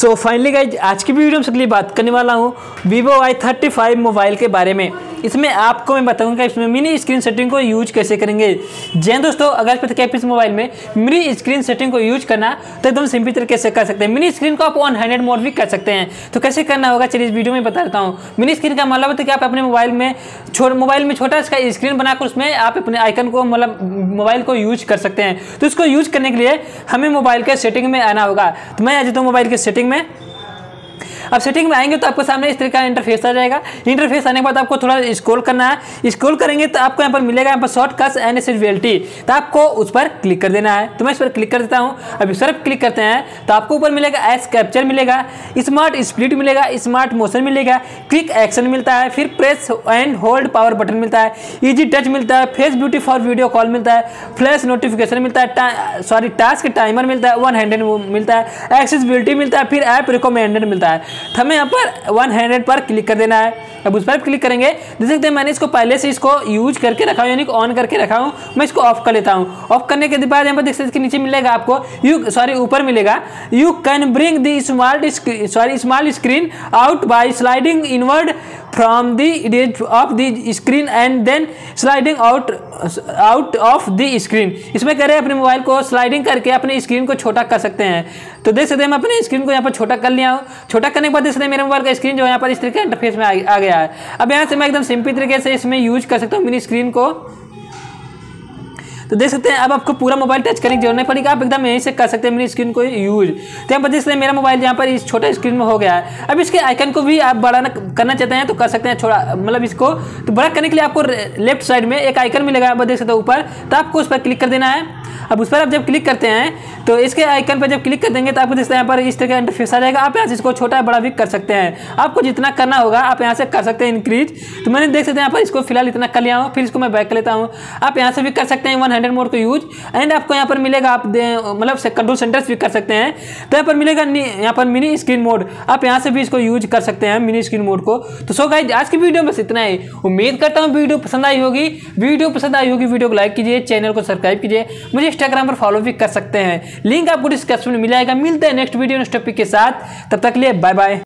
So finally guys आज की भी वीडियो में सबके लिए बात करने वाला हूँ Vivo I thirty five mobile के बारे में। इसमें आपको मैं बताऊँगा इसमें मिनी स्क्रीन सेटिंग को यूज़ कैसे करेंगे। जय दोस्तों, अगर इस मोबाइल में मिनी स्क्रीन सेटिंग को यूज़ करना तो एकदम सिंपल तरीके से कर सकते हैं। मिनी स्क्रीन को आप वन हंड्रेड मोड भी कर सकते हैं। तो कैसे करना होगा, चलिए इस वीडियो में बता देता हूँ। मिनी स्क्रीन का मतलब है कि आप अपने मोबाइल में मोबाइल में छोटा सा स्क्रीन बनाकर उसमें आप अपने आइकन को मतलब मोबाइल को यूज़ कर सकते हैं। तो इसको यूज़ करने के लिए हमें मोबाइल के सेटिंग में आना होगा। तो मैं आ जाता हूँ मोबाइल के सेटिंग में अब सेटिंग में आएँगे तो आपको सामने इस तरीके का इंटरफेस आ जाएगा। इंटरफेस आने के बाद आपको थोड़ा स्क्रॉल करना है। स्क्रॉल करेंगे तो आपको यहाँ पर मिलेगा यहाँ पर शॉर्ट कट्स एंड एसेबिलिटी तो आपको उस पर क्लिक कर देना है। तो मैं इस पर क्लिक कर देता हूँ। अब इस पर क्लिक करते हैं तो आपको ऊपर मिलेगा एस कैप्चर मिलेगा। स्मार्ट स्प्लिट मिलेगा स्मार्ट मोशन मिलेगा। क्विक एक्शन मिलता है, फिर press and hold power button मिलता है। ईजी टच मिलता है face beauty for video call मिलता है। फ्लैश नोटिफिकेशन मिलता है सॉरी टास्क टाइमर मिलता है वन हैंडेड मिलता है। एक्सेसिबिलिटी मिलता है, फिर ऐप रिकमेंडेड मिलता है। तो हमें यहाँ पर वन हंड्रेड पर क्लिक कर देना है। अब उस पर क्लिक करेंगे, देख सकते हैं मैंने इसको पहले से इसको यूज़ करके रखा हूँ, यानी कि ऑन करके रखा हूँ। मैं इसको ऑफ़ कर लेता हूँ। ऑफ़ करने के बाद यहाँ पर देख सकते इसके नीचे मिलेगा आपको। यू सॉरी ऊपर मिलेगा। You can bring the small sorry small screen out by sliding inward from edge of the screen and then sliding out out of the screen इसमें कह रहे हैं अपने मोबाइल को स्लाइडिंग करके अपने स्क्रीन को छोटा कर सकते हैं। तो देख सकते हैं मैं अपने स्क्रीन को यहाँ पर छोटा कर लिया हूँ। छोटा करने के बाद देख सकते हैं मेरे मोबाइल का स्क्रीन जो है यहाँ पर इस तरीके इंटरफेस में आ, आ गया है। अब यहाँ से मैं एकदम सिंपल तरीके से इसमें यूज़ कर सकता हूँ मेरी स्क्रीन को। तो देख सकते हैं, अब आपको पूरा मोबाइल टच करने की ज़रूरत नहीं पड़ेगी। आप एकदम यहीं से कर सकते हैं, मेरी स्क्रीन को यूज़ तो यहाँ पर देख सकते हैं, मेरा मोबाइल यहाँ पर इस छोटे स्क्रीन में हो गया है। अब इसके आइकन को भी आप बड़ा करना चाहते हैं तो कर सकते हैं छोड़ा मतलब इसको तो बड़ा करने के लिए आपको लेफ़्ट साइड में एक आइकन मिलेगा आप देख सकते हैं ऊपर। तो आपको उस पर क्लिक कर देना है। अब उस पर आप जब क्लिक करते हैं तो इसके आइकन पर जब क्लिक कर देंगे तो आपको हैं यहाँ पर इस तरह का इंटरफेस आ जाएगा। आप यहाँ से इसको छोटा बड़ा भी कर सकते हैं। आपको जितना करना होगा, आप यहाँ से कर सकते हैं इंक्रीज तो मैंने देख सकते हैं यहाँ पर इसको फ़िलहाल इतना कर लिया हूँ, फिर इसको मैं बैक कर लेता हूँ। आप यहाँ से भी कर सकते हैं वन हंड्रेड मोड को यूज़ एंड आपको यहाँ पर मिलेगा, आप मतलब कंट्रोल सेंटर्स भी कर सकते हैं। तो यहाँ पर मिलेगा यहाँ पर मिनी स्क्रीन मोड आप यहाँ से भी इसको यूज़ कर सकते हैं मिनी स्क्रीन मोड को। तो सो गाइज़ आज की वीडियो बस इतना ही। उम्मीद करता हूँ वीडियो पसंद आई होगी। वीडियो पसंद आई होगी वीडियो को लाइक कीजिए चैनल को सब्सक्राइब कीजिए। मुझे इंस्टाग्राम पर फॉलो भी कर सकते हैं। लिंक आपको डिस्क्रिप्शन में मिल जाएगा। मिलते हैं नेक्स्ट वीडियो नेक्स्ट टॉपिक के साथ। तब तक लिए बाय बाय